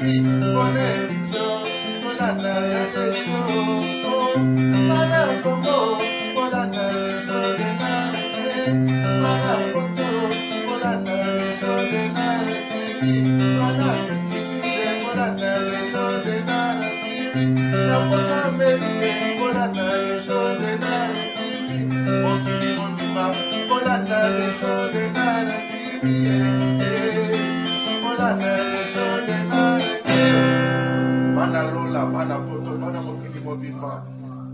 TV mpona biso kolanda ya desho bana mokili mobimba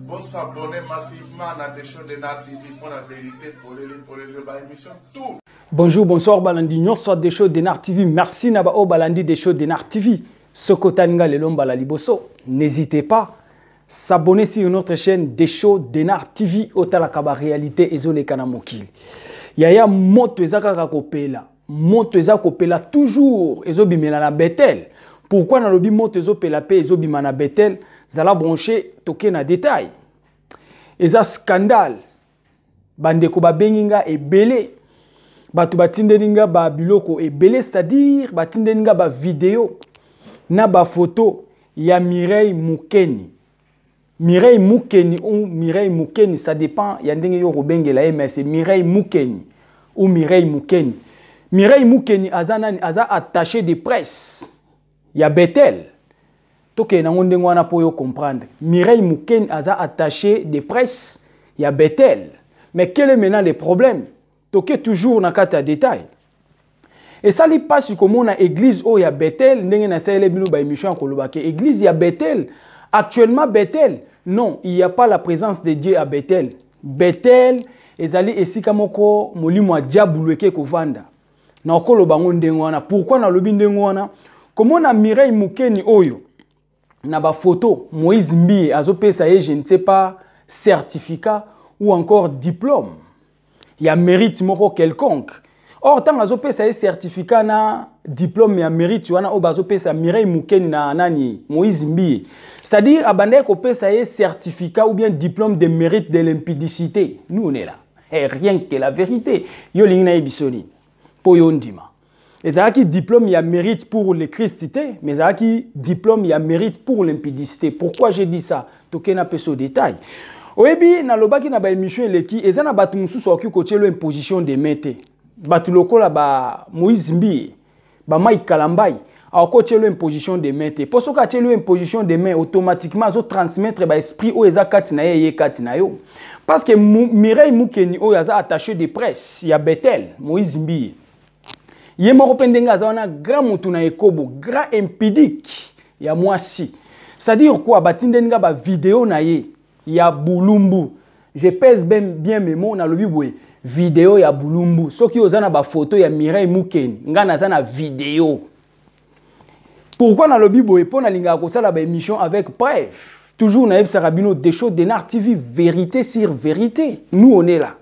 bosabone massivement desho denar tv mpona vérité polele polele baémission tout Bonjour, bonsoir, Balandi. Sommes des shows d'Enar TV. Merci Naba O Balandi des shows d'Enar TV. Sokotaninga Lelom Balaliboso. N'hésitez pas s'abonner sur notre chaîne des shows d'Enar TV. Otalakaba réalité ezole kana mokili. Yaya moto ezaka kakopela. Moto ezaka kopela toujours ezobimela na Bethel. Pourquoi na lobi moto ezopela pe ezobima na Bethel? Zala branché toke na détail. Eza scandale. Bandeko babengi nga ebele bato batindeli nga babiloko ebele c'est-à-dire batindeli nga bavideo na bafoto ya mireille mukeni mireille mukeni ou mireille mukeni ça dépend ya ndenge yo kobengela ye mais mireille mukeni ou mireille mukeni mireille mukeni aza nani? Aza attaché de presse ya betel tokende nango ndenge wana mpo yo comprendre. Mireille mukeni aza attaché de presse ya betel mais quel est maintenant le problème? Toke toujours na kati ya détail. Esali mpasi komona église oyo ya betel ndenge nasaleli bino baémission ya koloba ke église ya betel actuellement betel non il y a pas la présence de dieu à betel betel ezali esika moko molimo ya diabulu eke kovanda. Na okoloba yango ndenge wana pourkui ndenge wana komona mireille mokeni oyo na bafoto moïse mbie azopesa ye je ne sais pas certificat ou encore diplôme. Ya mérite moko quelconque. Or ntango azopesa ye certificat na diplôme ya mérite wana oyo bazopesa mireille mukeni na nani moïse mbie. C'est-à-dire abandaki kopesa ye certificat ou bien diplôme de mérite de limpidicité nous on est là. Eh, rien que la vérité. Yo olingi nayebi so nini mpo yo ndima ezalaki diplôme ya mérite pour le christ te mais ezalaki diplôme ya mérite pour limpidicité. Pourquoi j'ai dit ça? Tokena mpeso détail. Oyebi nalobaki na baémission eleki eza na bato mosusu akoki kotielo imposition de main te bato lokola ba moïse mbie bamai kalambai akoki otielo imposition de main te mpo soki atielo imposition de main automatiquement azotransmettre baesprit oyo eza kati na ye eye kati na yo. Parce que mireille mukeni oyo aza attaché de presse ya betel moïse mbie ye moko mpe ndenge aza wana grand motu na ekobo grand impidique ya mwasi. C'est-à-dire quoi? Batindeli nga bavideo na ye ya bulumbu. Je pèse bien, bien mes mots nalobi boye. Video ya bulumbu. Soki oza na bafoto ya mireille mukeni nga naza na video. Pourquoi nalobi boye? Mpo nalingaka kosala baémission avec preuve. Toujours nayebisaka bino des choses denar tv vérité sur vérité. Nous on est là.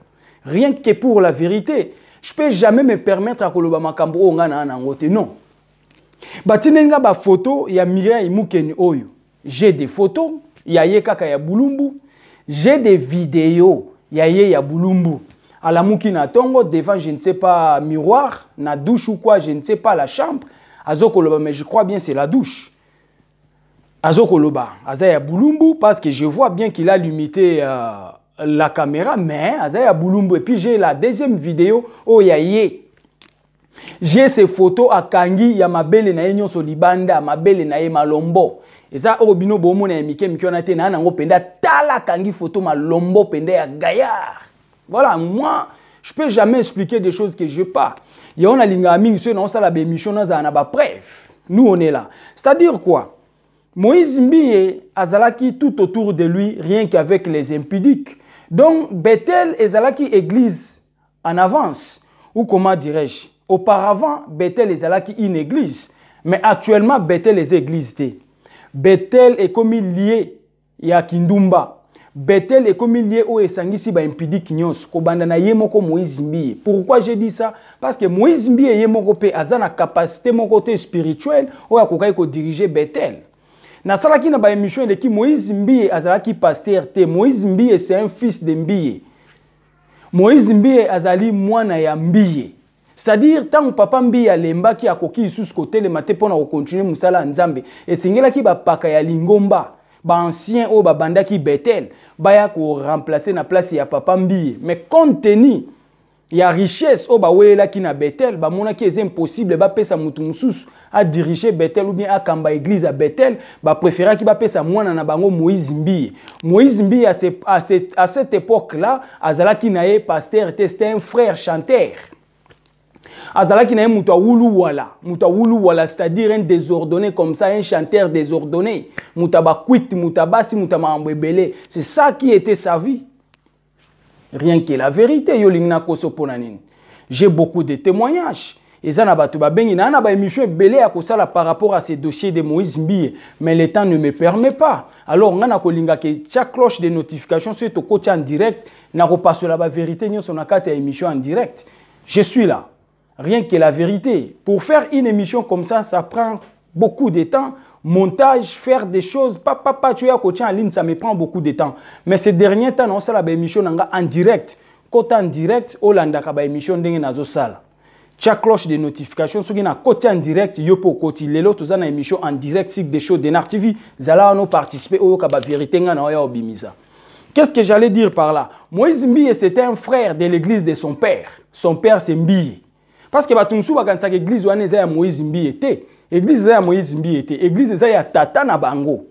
Rien que pour la vérité je peux jamais me permettre ya koloba makambo oyo nga naa nango non. Batindeli nga bafoto ya mireille mukeni oyo. J'ai des photos ya ye kaka ya bulumbu. J'ai des vidéos ya ye ya bulumbu. Alamuki na ntongo devant je ne sais pas miroir na douche ou quoi je ne sais pas la chambre azokoloba mais je crois bien c'est la douche. Azokoloba aza ya bulumbu parce que je vois bien qu'il a limité euh, la caméra mais aza ya bulumbu et puis j'ai la deuxième vidéo oyo ya ye. J'ai ces photos akangi ya mabele na ye nyonso libanda mabele na ye malombo. Eza oyo bino bomona ya mike mike wana te na nango mpenza tala akangi photo malombo mpenza ya gaillard. Voilà moi je peux jamais expliquer des choses que je pas. Yango nalingaka mingi soki naosala baémission nazala na bapreuve nous on est là. C'est à dire quoi? Moïse mbie azalaki tout autour de lui rien qu'avec les impudiques donc bethel ezalaki église en avance ou comment dirais-je? Auparavant bethel ezalaki une église mais actuellement bethel eza église te betel ekomi lie ya kindumba. Betel ekomi lie oyo esangisi baimpidike nyonso. Kobanda na ye moko moïse mbie. Pourquoi je dis ça? Parce que moïse mbie ye moko mpe aza na capacité moko te spirituelle oyo akokaki kodirige betel nasalaki na baémission eleki moïse mbie azalaki paster te. Moïse mbie c'est un fils de mbie. Moïse mbie azali mwana ya mbie. C'est-à-dire ntango papa mbi alembaki akoki lisusu kotelema te mpo na kokontinue mosala ya nzambe esengelaki bapaka ya lingomba baancien oyo babandaki betel baya koremplace na place ya papa mbiye mais compte tenu ya richesse. Oyo baweyelaki na betel bamonaki eza impossible. Bapesa motu mosusu adirige betel ou bien akamba église ya betel bapréféraki bapesa mwana na bango moïse mbiye moïse mbiye à, ce, à, cette, époque là azalaki na ye pasteur te un frère chanteur. Azalaki na ye moto awulu wala moto awulu wala c'est-à-dire un désordonné comme ça un chanteur désordonné. Moto abakwiti moto abasi moto amakambo c'est ça qui était sa vie rien que la vérité yo mpo na nini. J'ai beaucoup de témoignages. Eza na bato babengi naa na baémission ebele ya kosala par rapport à ce dossier de moïse mbie mais le temps ne me permet pas. Alors ngai nakolinga ke tia cloche de notification soki tokoti en direct nakopasola bavérité nyonso na kati ya émission en direct. Je suis là. Rien que la vérité. Pour faire une émission comme ça ça prend beaucoup de temps montage, faire des choses, pas, pas, tu es à côté en ligne, ça me prend beaucoup de temps. Mais ces derniers temps, on a émission en direct. Côté en direct, on a émission dans sala. Chaque cloche de notification, ce qui est côté en direct, yo po côté. Les autres, une émission en direct, c'est des shows de NAR TV. Zala, on participer au kaba vérité, on a obimisa. Qu'est-ce que j'allais dire par là? Moïse Mbiye, c'était un frère de l'église de son père. Son père, c'est Mbiye. Parce que batumsu l'église wana eza ya Moïse Mbiye te. Église ya Moïse Mbiye te. Église ya tata na bango.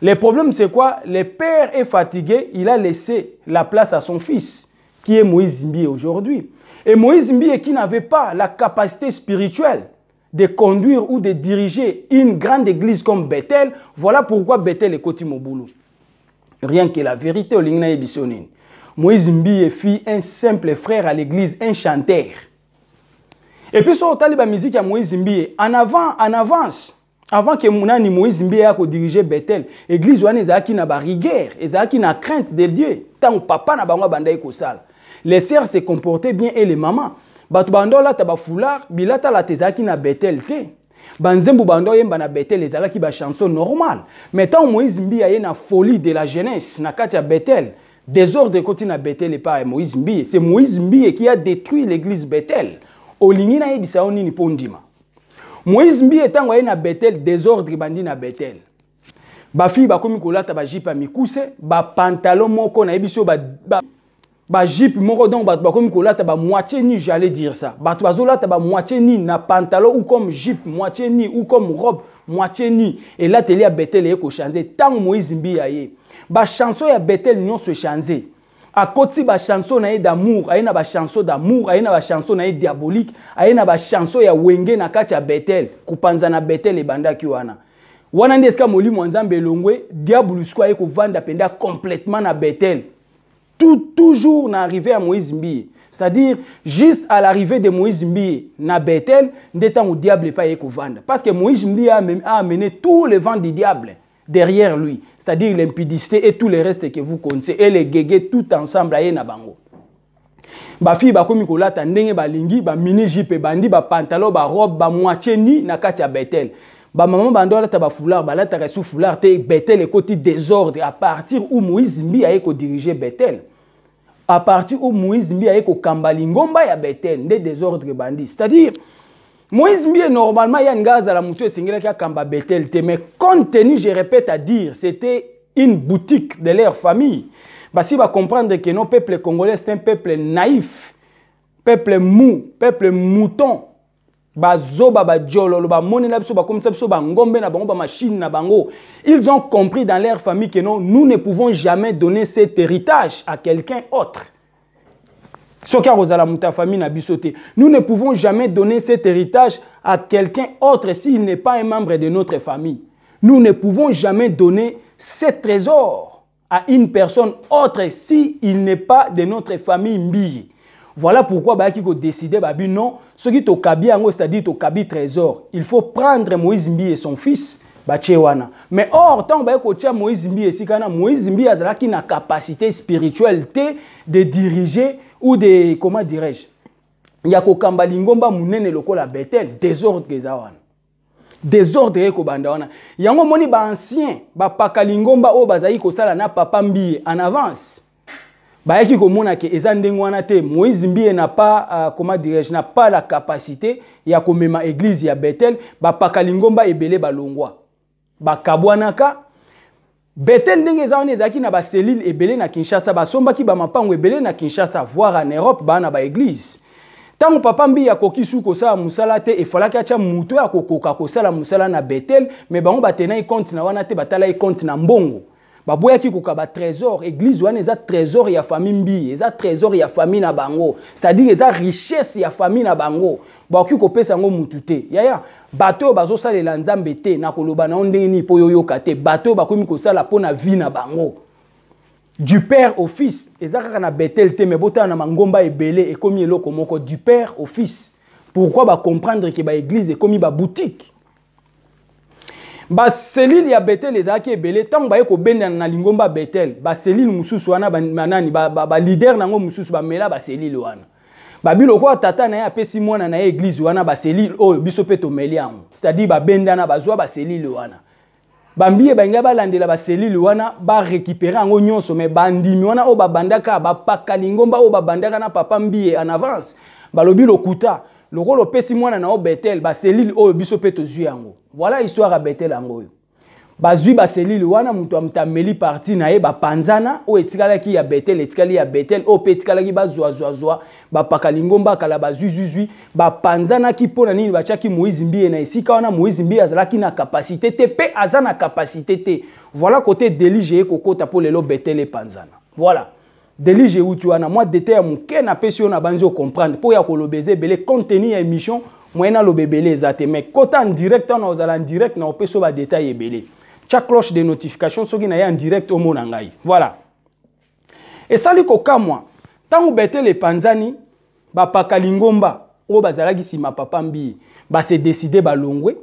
Le problème c'est quoi? Le père est fatigué, il a laissé la place à son fils qui est Moïse Mbiye aujourd'hui. Et Moïse Mbiye qui n'avait pas la capacité spirituelle de conduire ou de diriger une grande église comme Bethel, voilà pourquoi Bethel est Koti Moboulou. Rien que la vérité au lingna ebisonine. Moïse Mbiye fit un simple frère à l'église, un chanteur. Et puis, sur la musique à Moïse Mbiye, en avant, en avance, avant que Mounani Moïse Mbiye a dirigé Bethel, l'église wana ezalaki na ba rigueur, ezalaki na crainte de Dieu. Tant papa na bango banda ekosala. Les sœurs se comportaient bien et les mamans. Bato bando la taba foulard, bilata la tezaki na Bethel te. Banzembu bando yemba na Bethel ezalaki ba chanson normale. Mais tant Moïse Mbiye a na folie de la jeunesse na kati ya Bethel, désordre côté na Bethel et pas Moïse Mbiye. C'est Moïse Mbiye qui a détruit l'église Bethel. Olingi nayebisa yo nini mpo ndima? Moïse mbi ntango aye na betel désordre bandi na betel bafille bakomi kolata bajipe ya mikuse bapantalon moko nayebi so bajipe moko donc bato bakomi kolata bamoitié nu j'allais dire ça. Bato bazolata bamoitié nu na pantalon ou comme jipe moitié nu ou comme robe moitié nu elateli ya betel eye kochange ntango moïse mbi aye bachanson ya betel nyonso echange akoti bachanson na ye d'amour aye na bachanson d'amour aye na bachanson na ye diabolique aye na bachanson ya wenge na kati ya betel kopanza na betel ebandaki wana. Wana nde esika molimo ya nzambe elongwe diabolo siko aye kovanda mpenza complètement na betel tout, toujours na arrivé ya moïse mbiye c'est-à-dire juste à l'arrivée de moïse mbiye na betel nde ntango diable epai kovanda. Parce que moïse mbiye a amené tout le vent du diable derrière lui c'est-à-dire l'impudicité et tout le reste que vous connaissez et les guégués tout ensemble aye na bango. Bafille bakomi kolata ndenge balingi bamini jipe ebandi bapantalon barobe bamoitié ni na kati ya betel bamama bando balata bafoulard balataka esu foulard te betel ekoti désordre. À partir où moïse mbi aye kodirige betel à partir où moïse mbi aye kokamba lingomba ya betel nde désordre ebandi c'est-à-dire moïse mbie normalement ya nga azala motu esengelaki akamba betel te mais compte tenu je répète à dire c'était une boutique de leur famille. Basi bacomprendre que non peuple congolais c'est un peuple naïf peuple mou peuple mouton. Ils ont compris dans leur famille que non nous ne pouvons jamais donner cet héritage à quelqu'un autre famille na nous ne pouvons jamais donner cet héritage à quelqu'un autre s'il n'est pas un membre de notre famille. Nous ne pouvons jamais donner ce trésor à une personne autre s'il n'est pas de notre famille voilà pourquoi bayaki kodécide babi non soki tokabi yango c'est-à-dire tokabi trésor. Il faut prendre moïse mbiyi et son fils mais or ntango baye kotia moïse mbiyi esika wana moïse mbiyi azalaki na capacité spirituelle de diriger ou de comment dirais-je ya kokamba lingomba monene lokola betel désordre eza wana. Désordre ekobanda wana. Yango omoni baancien bapaka lingomba oyo bazali kosala na papa mbiye en avance bayaki komona ke eza ndenge wana te. Moïse mbie na pas uh, comment dirais-je na pas la capacité ya komema église ya betel bapaka lingomba ebele balongwa bakabwanaka betel ndenge eza wana ezalaki na baselile ebele na kinshasa basombaki bamapango ebele na kinshasa voire en europe baa na baeglise ntango papa mbi akoki su kosala mosala te efalaki atya moto ya kokoka kosala mosala na betel me bango batenai compte na wana te batalaki compte na mbongo baboyaki koka batrésor église wana eza trésor ya famille mbi. Eza trésor ya famille na bango. C'est-à-dire eza richesse ya famille na bango. Bakoki kopesa yango mutu te. Yaya bato oyo bazosalela nzambe te na koloba na yo ndenge nini mpo bato oyo bakomi kosala mpo na vie na bango. Du père au fils eza kaka na betel te me botala na mangomba ebele ekomi eloko moko. Du père au fils. Pourquoi bacomprendre ke baeglise ekomi baboutique baselile ya betel ezalaki ebele ntango baye kobendana na lingomba betel baselile mosusu wana banani balider nango mosusu bamela baselile wana. Babi lokola tata na ye apesi mwana na ye eglize wana baselile oyo biso mpe tomeli yango. C'est-à-dire babendana bazwa baselile wana. Bambi ebangi balandela baselile wana barécupere yango nyonso me bandimi wana oyo babandaka bapaka lingomba oyo babandaka na papa mbiye en avance. Balobi lokuta lokola opesi mwana na yo betel baselile oyo biso mpe tozwi yango. Voilà histoire ya betel yango oyo. Bazwi baselile wana moto amutu ameli parti na ye bapanzana oyo etikalaki ya betel etikali ya betel oyo mpe etikalaki bazwazwazwa bapaka lingomba kala bazwizwizwi bapanzanaki mpo na nini batiaki moïse mbie na esika wana moïse mbie azalaki na kapasité te mpe aza na kapasité te. Voilà kote delige ye kokota mpo lelo betel epanzana. Voilà delige euti wana mwa dete ya moke napesi oyo na banzi ocomprendre mpo ya koloba eza ebele contenu ya émission moyen naloba ebele eza te. Mais kota en direct wana ozala en direct na opesi oyo badetail ebele. Tya cloche de notification soki na ye en direct omona ngai. Voilà. Esali kokamwa. Ntango betele epanzani bapaka lingomba oyo bazalaki nsima papa mbii base décide balongwe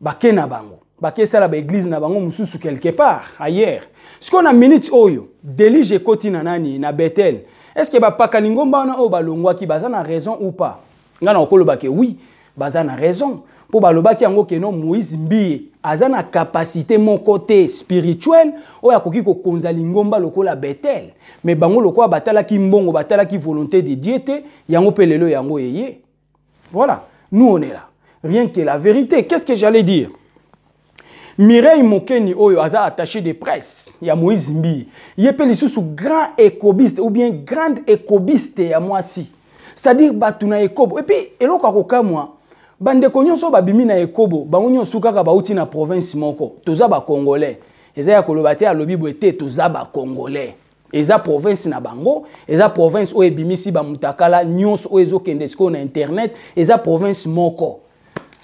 bake na bango bake esala baeglize na bango mosusu quelque part ailleurs. Sikoyo na minute oyo delige ekoti na nani na betel est ce que bapaka lingomba wana oyo balongwaki baza na raison ou pas? Ngai na kokolobake oui baza na raison. Mpo balobaki yango keno moïse mbiye aza na kapasité moko te spirituele oyo akoki kokonza lingomba lokola betel me bango lokola batalaki mbongo batalaki volonté de dieu te yango mpe yango eye. Voilà nous on est là. Rien que la vérité. Qu'est ce que j'allais dire? Mireille mokeni oyo aza attaché de presse ya moïse mbiye ye mpe lisusu grand écobiste ou bien grande écobiste ya mwasi. C'est-à-dire bato na ekobo. Epuis eloko akokamwa bandeko nyonso babimi na ekobo bango nyonso kaka bauti na province moko toza bacongolais eza ya koloba te alobi boye te toza bacongolais eza province na bango eza province oyo ebimisi bamutakala nyonso oyo ezokende sikoyo na internet eza province moko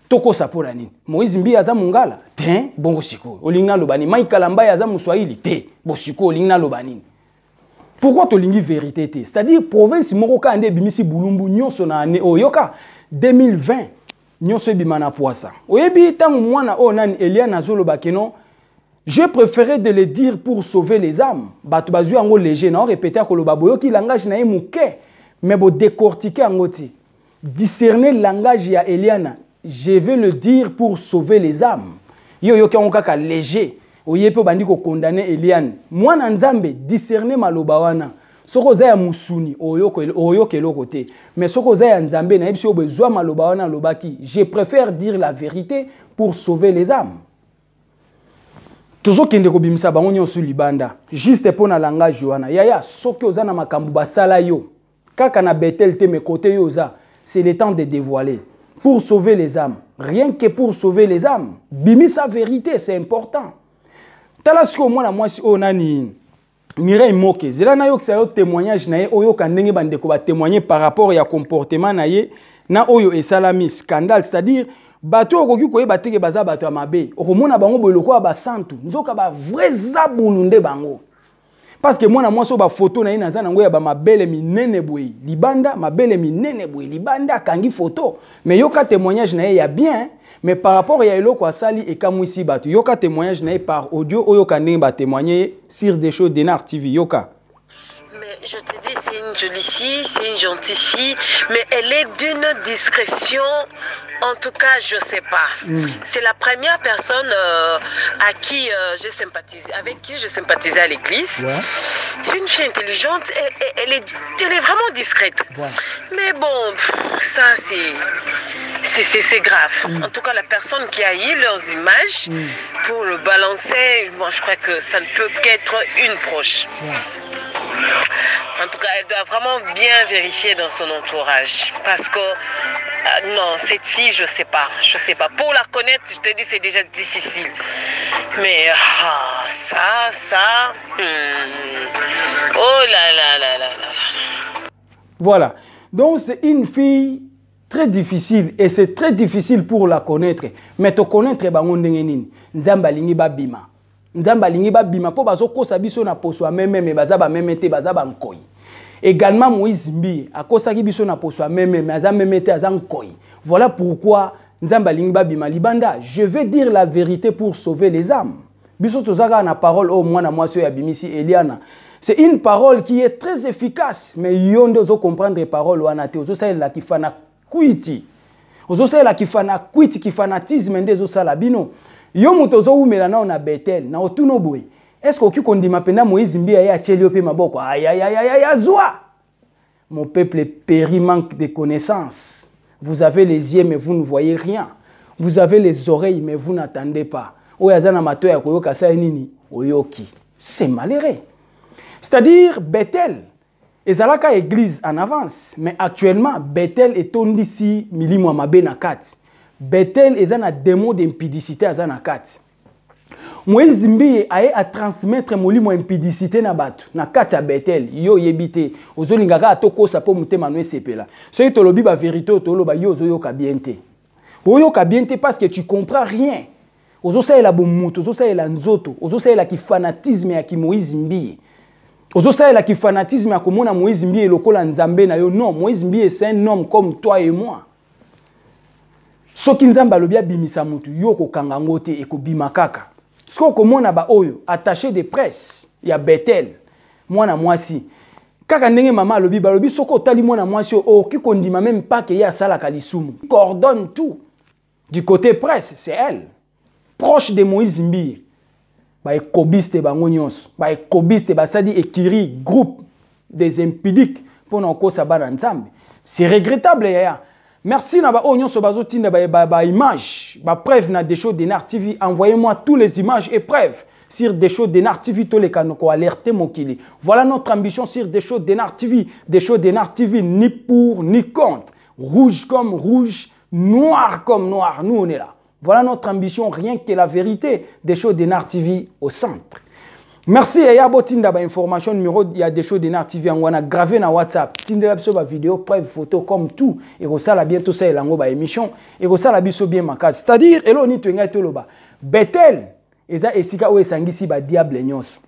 tokosa mpona nini? Moïse mbi aza mongala? Te bongo sikoyo. Olingi naloba nini? Maikala mbai aza moswahili? Te. Bosikoyo olingi naloba nini? Pourquoi tolingi vérité te? C'est-à-dire province moko kaka nde ebimisi bulumbu nyonso na ane oyo yoka 2020 nyonso ebima na poisa oyebi ntango mwana oyo nani? Eliane azoloba keno j'ai préféré de le dire pour sauver les âmes. Bato bazwi yango léger na orépété akoloba. Boyoki langage na ye moke mais bodécortike yango discerner langage ya eliana je vais le dire pour sauver les âmes. Ye oyoki yango kaka léger. Oye mpe obandi kokondane eliane. Mwana nzambe discerne maloba wana. Soki oza ya mosuni oyoka eloko te mais soki oza ya nzambe nayebi soki bezwa maloba wana alobaki je préfère dire la vérité pour sauver les âmes. Tozokende kobimisa bango nyonso libanda. Juste mpo na langage wana. Yaya soki oza na makambo basala yo. Kaka na betel te me kote yo oza. C'est le temps de dévoiler pour sauver les âmes. Rien que pour sauver les âmes. Bimisa vérité c'est important. Tala sikoyo mwana mwasi oyo nani mireille moke zela nayokisa yo témoignage na ye oyoka ndenge bandeko batémoigne par rapport ya comportement na ye na oyo esalami scandale c'est-à-dire bato oyo okoki koyeba teke baza bato ya mabe. Okomona bango boye lokola basantu. Nzoka bavrai zabulu nde bango parce que mwana mwasi oyo bafoto na ye naza nango ya bamabele minene boye. Libanda mabele minene boye. Libanda akangi foto mais yoka témoignage na ye ya bien mais par rapport ya eloko asali ekamwisi bato. Yoka témoignage na par audio oyoka ndenge batémoigne ye sur des choses denar tv yoka. Je te dis, c'est une jolie fille, c'est une gentille fille, mais elle est d'une discrétion En tout cas, je sais pas. Mm. C'est la première personne euh, à qui euh, j'ai sympathisé, avec qui je sympathisais à l'église. Ouais. C'est une fille intelligente. et- et- Elle, est, elle est vraiment discrète. Mais bon, pff, ça c'est. Grave. Mm. En tout cas, la personne qui a eu leurs images Mm. pour le balancer, moi je crois que ça ne peut qu'être une proche. En tout cas, elle doit vraiment bien vérifier dans son entourage. Parce que, euh, non, cette fille, je sais pas. Je sais pas. Pour la connaître, je te dis, c'est déjà difficile. Mais, ah, ça, ça. hmm. Oh là là là là là. Voilà. Donc c'est une fille très difficile et c'est très difficile pour la connaître. Mais te connaître bango ndenge nini. Nzambe alingi babima. Nzambe alingi babima po bazokosa biso na poso meme me baza ba meme te baza ba nkoi. Également Moïse Mbi akosaki biso na poso ya meme me aza meme te aza nkoi. Voilà pourquoi Nzambe alingi babima libanda. Je vais dire la vérité pour sauver les âmes. biso tozaka na parole oyo mwana mwasi oyo abimisi eliana c'est une parole qui est très efficace mais yo nde ozocomprendre parole wana te ozosalela kifana kwiti ozosalela kifana kwiti kifanatisme nde ezosala bino yo moto ozowumela nao na betel na otuna boye estce okoki kondima mpenza moïse mbi aye atieli yo mpe maboko? Ayayayaya zwa mon peuple périt manque de connaissances. Vous avez les yeux, mais vous ne voyez rien. Vous avez les oreilles, mais vous n'attendez pas. Oyo aza koyoka oyoki. C'est malheureux. C'est-à-dire Bethel ezalaka église en avance, mais actuellement Bethel etondisi milimo ya mabe na kati. Bethel eza na démon d'impudicité aza na. Moïse mbiye aye atransmettre molimo ya impudicité na bato na kati ya betel yo oyebi te ozolinga kaka tokosa mpo motema no esepela. Soki tolobi bavérité oyo toloba yo ozoyoka bien te. Oyoka bien te parce que tu comprends rien. Ozosalela bomutu ozosalela nzoto ozosalela kifanatisme ya kimoïse mbiye ozosalela kifanatisme ya komona moïse mbiye lokola nzambe na yo. Non moïse mbiye c'est un homme comme toi et moi. Soki nzambe alobi abimisa motu yo okokanga yango te ekobima kaka soki okomona baoyo attaché de presse ya betel mwana mwasi. Kaka ndenge mama alobi balobi soki otali mwana mwasi oyo okoki kondima meme mpake ye asalaka lisumu. Coordonne tout. Du côté presse c'est elle. Proche de moïse mbiye baekobiste bango nyonso baekobiste basali ekiri groupe des impudiques mpo na kokosa bana nzambe. C'est regrettable yaya merci na baoyo nyonso bazotinda baimage ba, ba image, bapreuve na desho denar tv envoyez-moi tous les images et preuves sur Desho Denar TV, tous les canaux alerter Mokili. Voilà notre ambition sur Desho Denar TV. Desho Denar TV, ni pour ni contre. Rouge comme rouge, noir comme noir. Nous, on est là. Voilà notre ambition, rien que la vérité. Desho Denar TV au centre. Merci et yabo tinda ba information numéro il y a des choses de TV on a gravé na WhatsApp. Tinda biso ba vidéo preuve photo comme tout. Et ça la bientôt ça elango ba émission. Et ça la biso bien makasi c'est-à-dire elo ni to ngai to loba Bethel eza esika oyo esangisi badiable nyonso.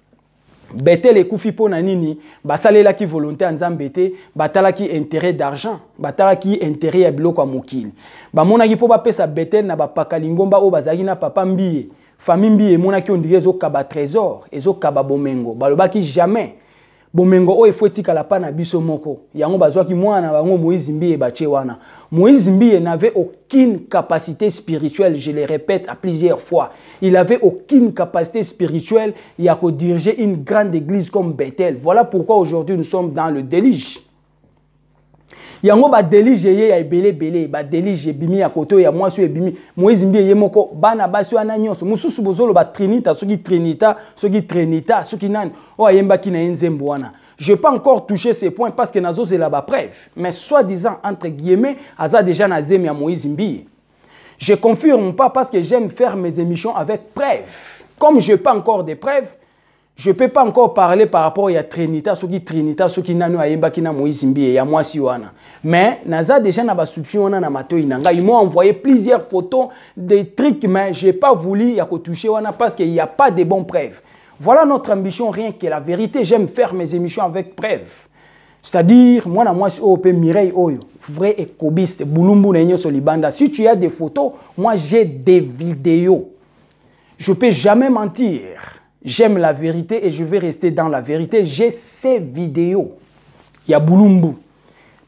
Betel ekufi mpo na nini? Basalelaki volonté ya nzambe te batalaki intérêt d'argent batalaki intérêt ya biloko ya mokili. Bamonaki mpo bapesa betel na bapakali ngomba oyo bazalaki na papa mbiye famille mbiye emonaki ondiri ezokaba trésor ezokaba bomengo. Balobaki jamais. Bomengo oyo efo etikala mpa na biso moko. Yango bazwaki mwana na bango moïse mbiye batie wana. Moïse mbiye n'avait aucune capacité spirituelle je le répète à plusieurs fois. Il avait aucune capacité spirituelle ya kodiriger une grande église comme bethel. Voilà pourquoi aujourd'hui nous sommes dans le délige yango badelige ye ya ebelebele badelige ebimi ya kote oyo ya mwasi oyo ebimi. Moïse mbi ye moko bana basi wana nyonso. Mosusu bozoloba trinita soki trinita soki trinita soki nani. Oyo ayembaki na nzembo wana. Je peux encore toucher ces points parce que nazozela bapreuve mais soi-disant entre guillemets aza déjà na zemi ya moïse mbiye je confirme pas parce que j'aime faire mes émissions avec preuve. Comme je pas encore des preuves je peux pas encore parler par rapport à Trinita, qui Trinita, qui nanu ayemba ki na Moïse Mbiye, ya mwasi wana. Mais naza déjà na basuption wana na mato inanga. Ils m'ont envoyé plusieurs photos, des trucs, mais j'ai pas voulu ya toucher wana parce qu'il n'y a pas de bonnes preuves. Voilà notre ambition, rien que la vérité. J'aime faire mes émissions avec preuves. C'est-à-dire, moi, na mwasi oyo pe Mireille oyo, vrai ekobiste, bulumbu na nyoso libanda. Si tu as des photos, moi j'ai des vidéos. Je peux jamais mentir. J'aime la vérité et je vais rester dans la vérité. J'ai ces vidéos. Il y a Boulumbu.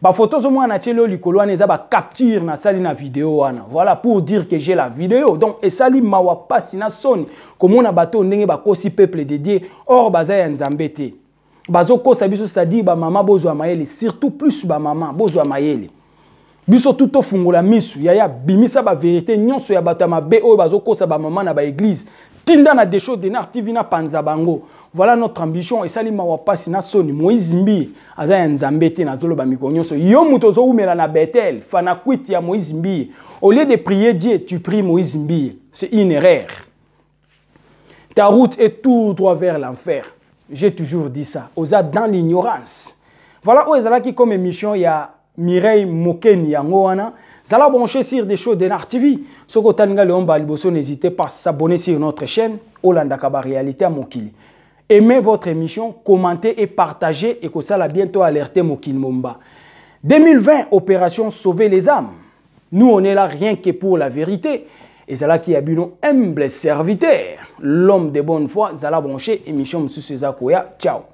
ozomona tie lelo likolo wana eza bacapture nasali na video wana voilà pour dire que j'ai la vidéo. Donc esali mawa mpasi na soni. Komona bato oyo ndenge bakosi peuple de dieu. Or baza ya nzambe te bazokosa biso c'est-à-dire bamama bozwa mayele surtout plus bamama bozwa mayele biso tu tofungola misu yaya bimisa bavérité nyonso ya bato ya mabe oyo bazokosa bamama na baeglise tinda na desho denar tv na panza bango. Voilà notre ambition esali mawa mpasi na soni. Moïse mbiye aza ya nzambe te nazoloba mikolo nyonso. Yo moto ozowumela na betel fana kwiti ya moïse mbiye au lieu de prier dieu tu pries moïse mbiye c'est une erreur. Ta route est tout droit vers l'enfer. J'ai toujours dit ça. Oza dans l'ignorance. Voilà oyo ezalaki comme émission ya mireille mokeni yango wana zala branché sur des shows de nar tv soki otali nga leomba liboso n'hésitez pas s'abonner sur notre chaîne olandaka baréalité ya mokili. Aimez votre émission commentez et partagez et kosala bientôt alerter mokili momba. 2020 opération sauver les âmes. Nous on est là rien que pour la vérité. Ezalaki ya bino humble serviteur l'homme de bonne foi zala branché émission eza koya. Ciao